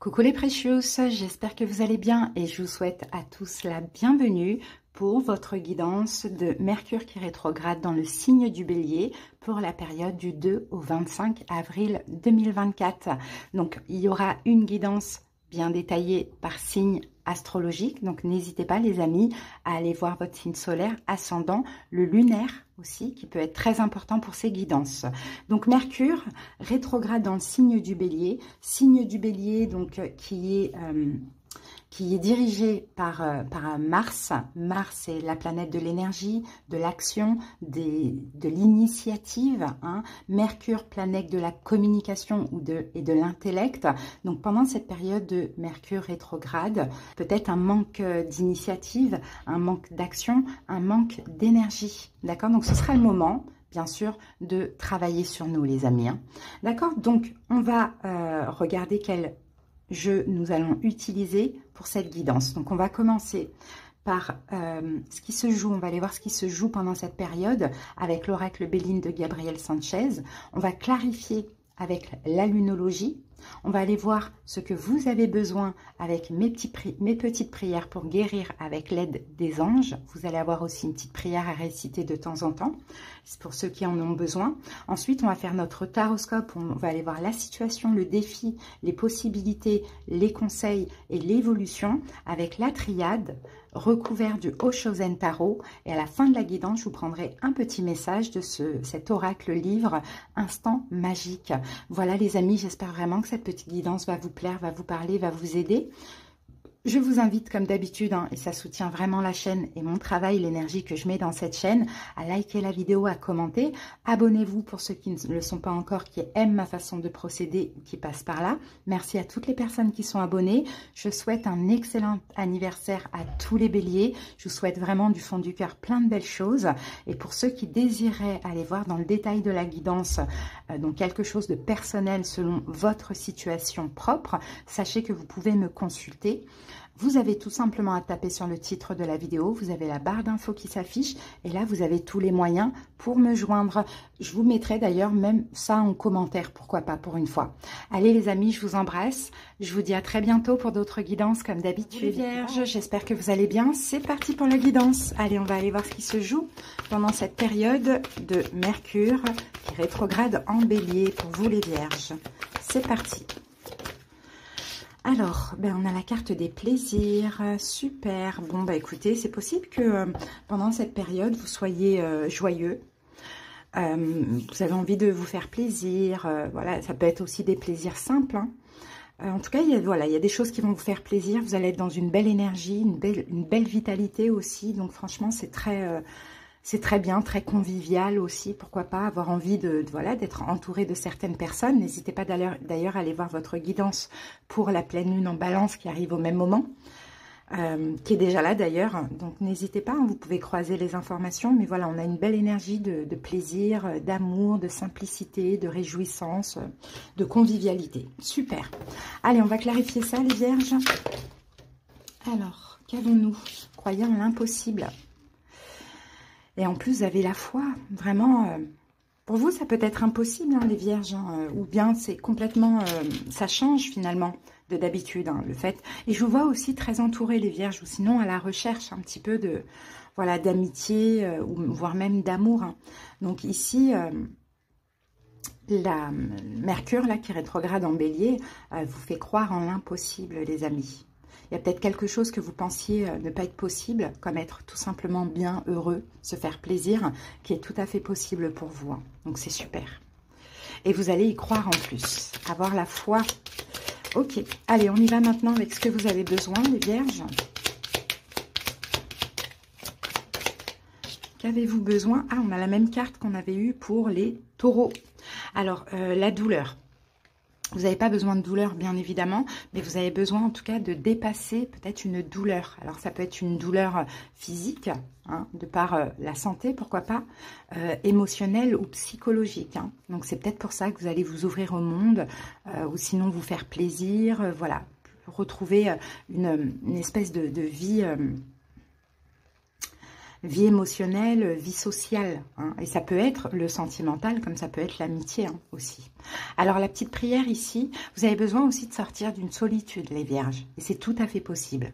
Coucou les précieux, j'espère que vous allez bien et je vous souhaite à tous la bienvenue pour votre guidance de Mercure qui rétrograde dans le signe du bélier pour la période du 2 au 25 avril 2024. Donc il y aura une guidance bien détaillée par signe astrologique. Donc n'hésitez pas les amis à aller voir votre signe solaire, ascendant, le lunaire aussi, qui peut être très important pour ces guidances. Donc Mercure rétrograde dans le signe du bélier, signe du bélier donc euh, qui est... Euh, qui est dirigé par, euh, par Mars. Mars est la planète de l'énergie, de l'action, de l'initiative. Hein. Mercure, planète de la communication ou de, et de l'intellect. Donc pendant cette période de Mercure rétrograde, peut-être un manque euh, d'initiative, un manque d'action, un manque d'énergie. D'accord? Donc ce sera le moment bien sûr, de travailler sur nous, les amis. Hein. D'accord? Donc, on va euh, regarder quelle je, nous allons utiliser pour cette guidance. Donc, on va commencer par euh, ce qui se joue. On va aller voir ce qui se joue pendant cette période avec l'oracle Béline de Gabriel Sanchez. On va clarifier avec la lunologie. On va aller voir ce que vous avez besoin avec mes, petites prières pour guérir avec l'aide des anges. Vous allez avoir aussi une petite prière à réciter de temps en temps. Pour ceux qui en ont besoin. Ensuite, on va faire notre taroscope. On va aller voir la situation, le défi, les possibilités, les conseils et l'évolution avec la triade recouvert du Oshozen Tarot. Et à la fin de la guidance, je vous prendrai un petit message de ce, cet oracle livre Instant Magique. Voilà les amis, j'espère vraiment que cette petite guidance va vous plaire, va vous parler, va vous aider. Je vous invite, comme d'habitude, hein, et ça soutient vraiment la chaîne et mon travail, l'énergie que je mets dans cette chaîne, à liker la vidéo, à commenter. Abonnez-vous pour ceux qui ne le sont pas encore, qui aiment ma façon de procéder ou qui passent par là. Merci à toutes les personnes qui sont abonnées. Je souhaite un excellent anniversaire à tous les béliers. Je vous souhaite vraiment du fond du cœur plein de belles choses. Et pour ceux qui désiraient aller voir dans le détail de la guidance, euh, donc quelque chose de personnel selon votre situation propre, sachez que vous pouvez me consulter. Vous avez tout simplement à taper sur le titre de la vidéo, vous avez la barre d'infos qui s'affiche et là vous avez tous les moyens pour me joindre. Je vous mettrai d'ailleurs même ça en commentaire, pourquoi pas pour une fois. Allez les amis, je vous embrasse. Je vous dis à très bientôt pour d'autres guidances comme d'habitude. Vierge, j'espère que vous allez bien. C'est parti pour la guidance. Allez, on va aller voir ce qui se joue pendant cette période de Mercure qui rétrograde en bélier pour vous les vierges. C'est parti. Alors, ben, on a la carte des plaisirs, super. Bon, bah écoutez, c'est possible que euh, pendant cette période, vous soyez euh, joyeux. Euh, vous avez envie de vous faire plaisir. voilà, ça peut être aussi des plaisirs simples. Hein. en tout cas, il y, a, voilà, il y a des choses qui vont vous faire plaisir. Vous allez être dans une belle énergie, une belle, une belle vitalité aussi. Donc franchement, c'est très c'est très bien, très convivial aussi, pourquoi pas avoir envie de, voilà d'être entouré de certaines personnes. N'hésitez pas d'ailleurs à aller voir votre guidance pour la pleine lune en balance qui arrive au même moment, euh, qui est déjà là d'ailleurs. Donc n'hésitez pas, hein, vous pouvez croiser les informations, mais voilà, on a une belle énergie de, plaisir, d'amour, de simplicité, de réjouissance, de convivialité. Super. Allez, on va clarifier ça les vierges. Alors, qu'avons-nous? Croyant l'impossible. Et en plus, vous avez la foi. Vraiment, euh, pour vous, ça peut être impossible, hein, les vierges. Hein, euh, ou bien c'est complètement... Euh, ça change finalement de d'habitude, hein, le fait. Et je vous vois aussi très entouré, les vierges. Ou sinon, à la recherche un petit peu de... Voilà, d'amitié, voire même d'amour. Donc ici... la Mercure, là, qui rétrograde en bélier, vous fait croire en l'impossible, les amis. Il y a peut-être quelque chose que vous pensiez euh, ne pas être possible, comme être tout simplement bien, heureux, se faire plaisir, qui est tout à fait possible pour vous. Hein. Donc c'est super. Et vous allez y croire en plus, avoir la foi. Ok, allez, on y va maintenant avec ce que vous avez besoin, les vierges. Qu'avez-vous besoin? Ah, on a la même carte qu'on avait eue pour les taureaux. Alors, euh, la douleur. Vous n'avez pas besoin de douleur, bien évidemment, mais vous avez besoin en tout cas de dépasser peut-être une douleur. Alors ça peut être une douleur physique, hein, de par euh, la santé, pourquoi pas, euh, émotionnelle ou psychologique. Hein. Donc c'est peut-être pour ça que vous allez vous ouvrir au monde, euh, ou sinon vous faire plaisir, voilà, retrouver une, espèce de, vie vie émotionnelle, vie sociale. Hein. et ça peut être le sentimental comme ça peut être l'amitié hein, aussi. Alors la petite prière ici, vous avez besoin aussi de sortir d'une solitude les vierges. Et c'est tout à fait possible.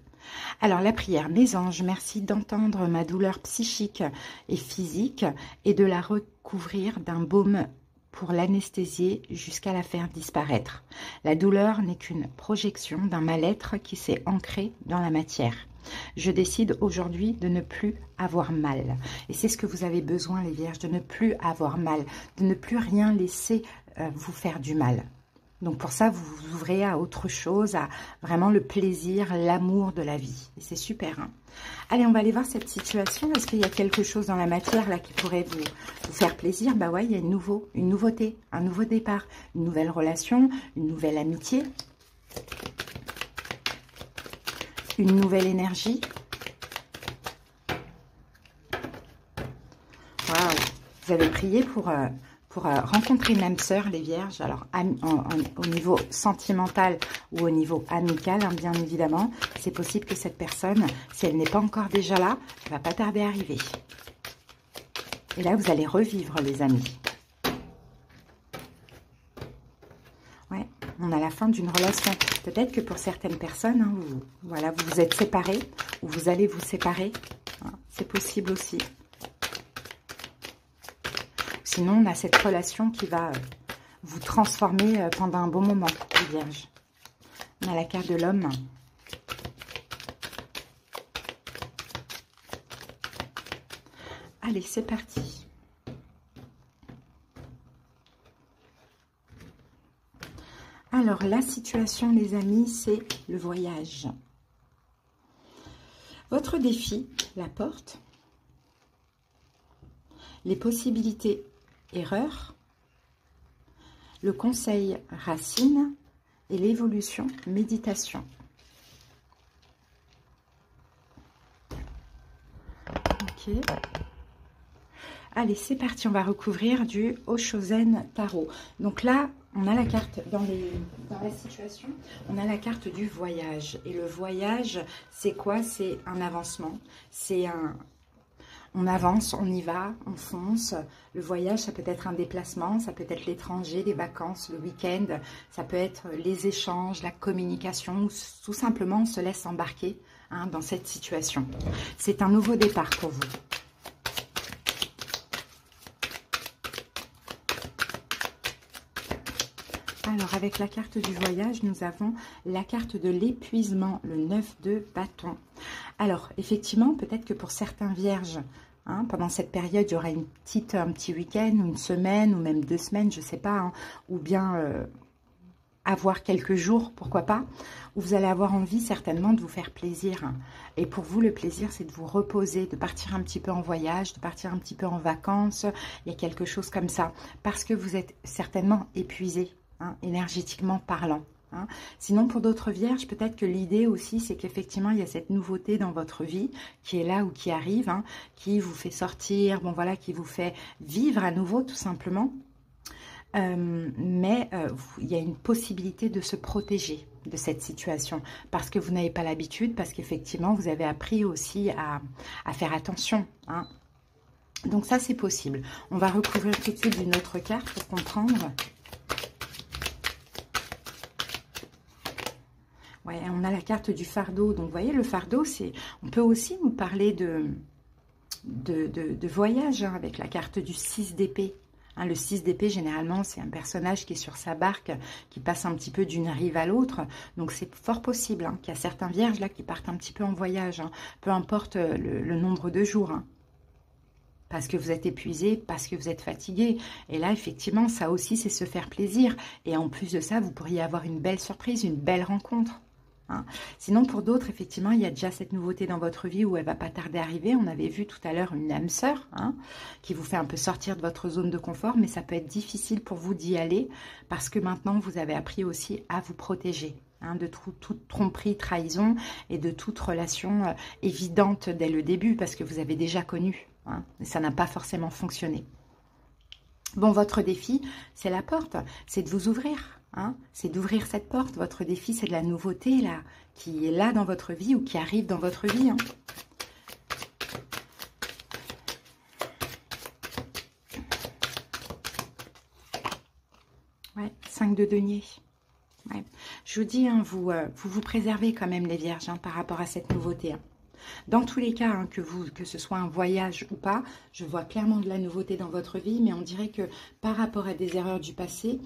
Alors la prière, mes anges, merci d'entendre ma douleur psychique et physique et de la recouvrir d'un baume pour l'anesthésier jusqu'à la faire disparaître. La douleur n'est qu'une projection d'un mal-être qui s'est ancré dans la matière. Je décide aujourd'hui de ne plus avoir mal. Et c'est ce que vous avez besoin, les vierges, de ne plus avoir mal, de ne plus rien laisser euh, vous faire du mal. Donc pour ça, vous vous ouvrez à autre chose, à vraiment le plaisir, l'amour de la vie. Et c'est super. Hein Allez, on va aller voir cette situation. Est-ce qu'il y a quelque chose dans la matière là qui pourrait vous, faire plaisir? Bah ouais, il y a une, nouveau, une nouveauté, un nouveau départ, une nouvelle relation, une nouvelle amitié, une nouvelle énergie. Waouh Vous avez prié pour... Euh, pour euh, rencontrer une âme sœur, les vierges, alors au niveau sentimental ou au niveau amical, hein, bien évidemment, c'est possible que cette personne, si elle n'est pas encore déjà là, elle va pas tarder à arriver. Et là, vous allez revivre, les amis. Ouais, on a la fin d'une relation. Peut-être que pour certaines personnes, hein, vous, voilà, vous vous êtes séparés ou vous allez vous séparer. Hein, c'est possible aussi. Sinon, on a cette relation qui va euh, vous transformer euh, pendant un bon moment, les vierges. On a la carte de l'homme. Allez, c'est parti. Alors, la situation, les amis, c'est le voyage. Votre défi, la porte, les possibilités erreur, le conseil racine et l'évolution méditation. Ok. Allez, c'est parti, on va recouvrir du Oshozen Tarot. Donc là, on a la carte dans, les, dans la situation, on a la carte du voyage. Et le voyage, c'est quoi? C'est un avancement, c'est un, on avance, on y va, on fonce. Le voyage, ça peut être un déplacement, ça peut être l'étranger, les vacances, le week-end, ça peut être les échanges, la communication, ou tout simplement on se laisse embarquer hein, dans cette situation. C'est un nouveau départ pour vous. Alors, avec la carte du voyage, nous avons la carte de l'épuisement, le 9 de bâton. Alors, effectivement, peut-être que pour certains vierges, hein, pendant cette période, il y aura une un petit week-end, une semaine, ou même deux semaines, je ne sais pas, hein, ou bien euh, avoir quelques jours, pourquoi pas, où vous allez avoir envie certainement de vous faire plaisir. Et pour vous, le plaisir, c'est de vous reposer, de partir un petit peu en voyage, de partir un petit peu en vacances. Il y a quelque chose comme ça, parce que vous êtes certainement épuisé, hein, énergétiquement parlant. Hein. Sinon, pour d'autres vierges, peut-être que l'idée aussi, c'est qu'effectivement, il y a cette nouveauté dans votre vie qui est là ou qui arrive, hein, qui vous fait sortir, bon voilà, qui vous fait vivre à nouveau, tout simplement. Euh, mais euh, il y a une possibilité de se protéger de cette situation parce que vous n'avez pas l'habitude, parce qu'effectivement, vous avez appris aussi à, faire attention. Hein. Donc ça, c'est possible. On va recouvrir tout de suite une autre carte pour comprendre. Ouais, on a la carte du fardeau. Donc, vous voyez, le fardeau, c'est, on peut aussi nous parler de, voyage hein, avec la carte du 6 d'épée. Hein, le 6 d'épée, généralement, c'est un personnage qui est sur sa barque, qui passe un petit peu d'une rive à l'autre. Donc, c'est fort possible hein, qu'il y a certains vierges là qui partent un petit peu en voyage, peu importe euh, le, nombre de jours parce que vous êtes épuisé, parce que vous êtes fatigué. Et là, effectivement, ça aussi, c'est se faire plaisir. Et en plus de ça, vous pourriez avoir une belle surprise, une belle rencontre. Hein. Sinon, pour d'autres, effectivement, il y a déjà cette nouveauté dans votre vie où elle va pas tarder à arriver. On avait vu tout à l'heure une âme sœur hein, qui vous fait un peu sortir de votre zone de confort, mais ça peut être difficile pour vous d'y aller parce que maintenant, vous avez appris aussi à vous protéger. Hein, de toute tromperie, trahison et de toute relation euh, évidente dès le début parce que vous avez déjà connu. et ça n'a pas forcément fonctionné. Bon, votre défi, c'est la porte, c'est de vous ouvrir. Hein, c'est d'ouvrir cette porte. Votre défi, c'est de la nouveauté là, qui est là dans votre vie ou qui arrive dans votre vie. Hein. 5 de denier. Je vous dis, hein, euh, vous, vous, préservez quand même les vierges par rapport à cette nouveauté. Dans tous les cas, que, que ce soit un voyage ou pas, je vois clairement de la nouveauté dans votre vie, mais on dirait que par rapport à des erreurs du passé,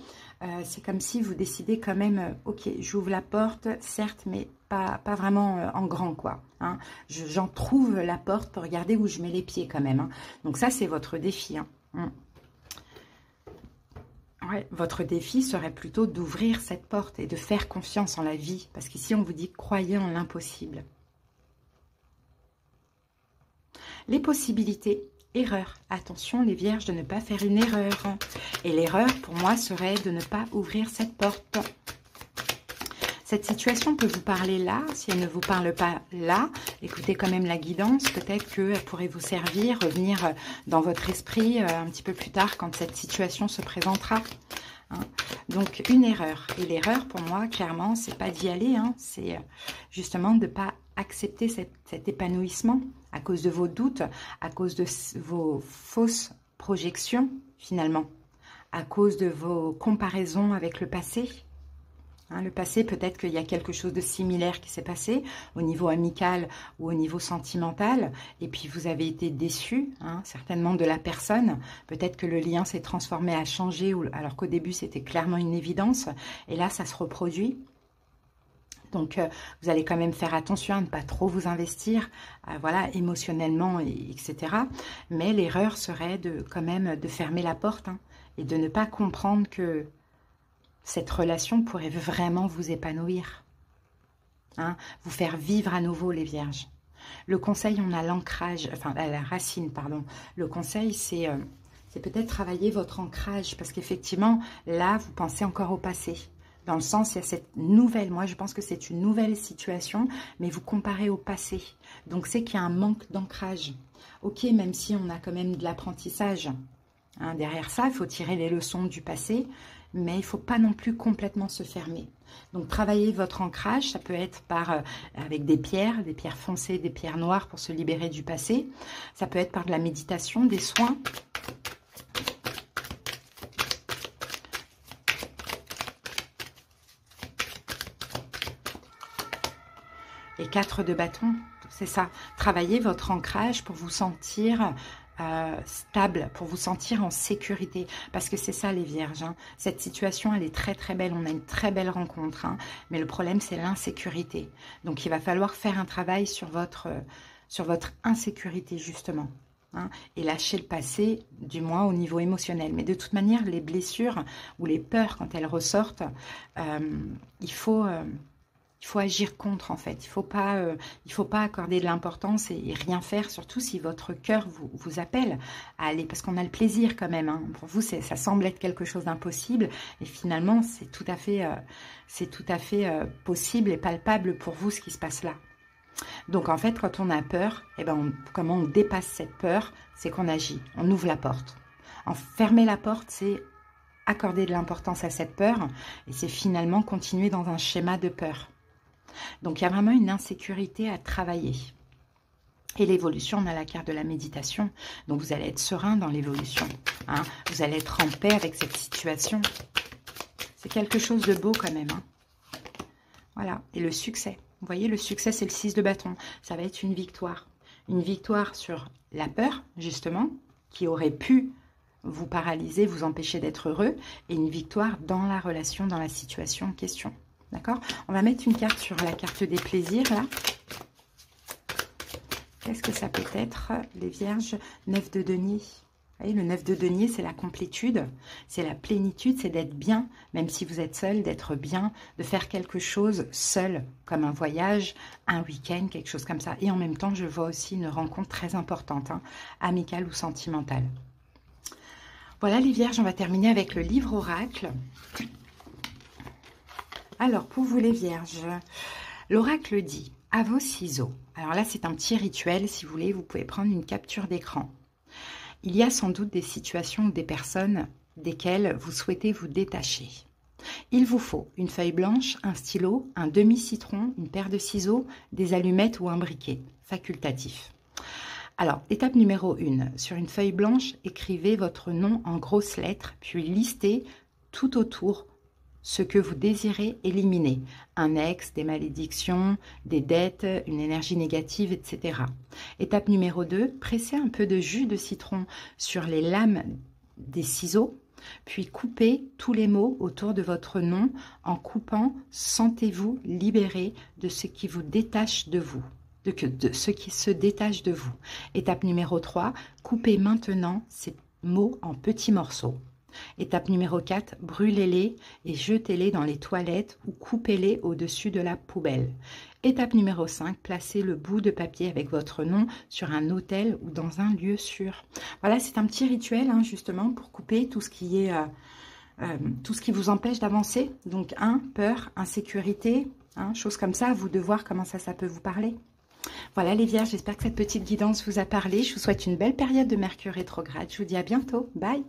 euh, c'est comme si vous décidez quand même, euh, ok, j'ouvre la porte, certes, mais pas, vraiment euh, en grand, quoi. Hein. J'en trouve la porte pour regarder où je mets les pieds quand même. Hein. Donc ça, c'est votre défi. Hum. votre défi serait plutôt d'ouvrir cette porte et de faire confiance en la vie. Parce qu'ici, on vous dit croyez en l'impossible. Les possibilités, erreur. Attention les vierges de ne pas faire une erreur. Et l'erreur pour moi serait de ne pas ouvrir cette porte. Cette situation peut vous parler là. Si elle ne vous parle pas là, écoutez quand même la guidance. Peut-être qu'elle pourrait vous servir, revenir dans votre esprit euh, un petit peu plus tard quand cette situation se présentera. Hein. Donc, une erreur. Et l'erreur, pour moi, clairement, c'est pas d'y aller. Hein. C'est euh, justement de ne pas accepter cet épanouissement à cause de vos doutes, à cause de vos fausses projections, finalement, à cause de vos comparaisons avec le passé. Hein, le passé, peut-être qu'il y a quelque chose de similaire qui s'est passé au niveau amical ou au niveau sentimental, et puis vous avez été déçu, hein, certainement de la personne. Peut-être que le lien s'est transformé, a changé, alors qu'au début c'était clairement une évidence, et là ça se reproduit. Donc, euh, vous allez quand même faire attention à ne pas trop vous investir, euh, voilà, émotionnellement, etc. Mais l'erreur serait de quand même de fermer la porte hein, et de ne pas comprendre que cette relation pourrait vraiment vous épanouir. Hein, vous faire vivre à nouveau les vierges. Le conseil, on a l'ancrage, enfin la racine, pardon. Le conseil, c'est euh, c'est peut-être travailler votre ancrage parce qu'effectivement, là, vous pensez encore au passé. Dans le sens, il y a cette nouvelle, moi je pense que c'est une nouvelle situation, mais vous comparez au passé. Donc c'est qu'il y a un manque d'ancrage. Ok, même si on a quand même de l'apprentissage. Hein, derrière ça, il faut tirer les leçons du passé, mais il ne faut pas non plus complètement se fermer. Donc travailler votre ancrage, ça peut être par euh, avec des pierres, des pierres foncées, des pierres noires pour se libérer du passé. Ça peut être par de la méditation, des soins, et 4 de bâton. C'est ça. Travaillez votre ancrage pour vous sentir euh, stable, pour vous sentir en sécurité. Parce que c'est ça les vierges. Hein. Cette situation, elle est très très belle. On a une très belle rencontre. Hein. Mais le problème, c'est l'insécurité. Donc, il va falloir faire un travail sur votre, sur votre insécurité, justement. Hein, et lâcher le passé, du moins au niveau émotionnel. Mais de toute manière, les blessures ou les peurs, quand elles ressortent, euh, il faut... Euh, il faut agir contre en fait. Il faut euh, faut pas accorder de l'importance et, rien faire, surtout si votre cœur vous, vous appelle à aller, parce qu'on a le plaisir quand même. Hein. Pour vous, ça semble être quelque chose d'impossible et finalement, c'est tout à fait, euh, tout à fait euh, possible et palpable pour vous ce qui se passe là. Donc en fait, quand on a peur, eh ben, comment on dépasse cette peur C'est qu'on agit, on ouvre la porte. En fermer la porte, c'est accorder de l'importance à cette peur et c'est finalement continuer dans un schéma de peur. Donc, il y a vraiment une insécurité à travailler. Et l'évolution, on a la carte de la méditation. Donc, vous allez être serein dans l'évolution. Hein. Vous allez être en paix avec cette situation. C'est quelque chose de beau quand même. Hein. Voilà. Et le succès. Vous voyez, le succès, c'est le 6 de bâton. Ça va être une victoire. Une victoire sur la peur, justement, qui aurait pu vous paralyser, vous empêcher d'être heureux. Et une victoire dans la relation, dans la situation en question. D'accord On va mettre une carte sur la carte des plaisirs, là. Qu'est-ce que ça peut être, les vierges? 9 de denier. Vous voyez, le 9 de denier, c'est la complétude, c'est la plénitude, c'est d'être bien, même si vous êtes seul, d'être bien, de faire quelque chose seul, comme un voyage, un week-end, quelque chose comme ça. Et en même temps, je vois aussi une rencontre très importante, hein, amicale ou sentimentale. Voilà les vierges, on va terminer avec le livre oracle. Alors, pour vous les vierges, l'oracle dit « à vos ciseaux ». Alors là, c'est un petit rituel. Si vous voulez, vous pouvez prendre une capture d'écran. Il y a sans doute des situations ou des personnes desquelles vous souhaitez vous détacher. Il vous faut une feuille blanche, un stylo, un demi-citron, une paire de ciseaux, des allumettes ou un briquet, facultatif. Alors, étape numéro 1. Sur une feuille blanche, écrivez votre nom en grosses lettres, puis listez tout autour ce que vous désirez éliminer. Un ex, des malédictions, des dettes, une énergie négative, etc. Étape numéro 2, pressez un peu de jus de citron sur les lames des ciseaux puis coupez tous les mots autour de votre nom. En coupant, sentez-vous libéré de ce qui vous détache de vous, de, ce qui se détache de vous. Étape numéro 3, coupez maintenant ces mots en petits morceaux. Étape numéro 4, brûlez-les et jetez-les dans les toilettes ou coupez-les au-dessus de la poubelle. Étape numéro 5, placez le bout de papier avec votre nom sur un hôtel ou dans un lieu sûr. Voilà, c'est un petit rituel hein, justement pour couper tout ce qui est... Euh, euh, tout ce qui vous empêche d'avancer. Donc, un, peur, insécurité, hein, choses comme ça, à vous de voir comment ça, ça peut vous parler. Voilà les vierges, j'espère que cette petite guidance vous a parlé. Je vous souhaite une belle période de Mercure rétrograde. Je vous dis à bientôt. Bye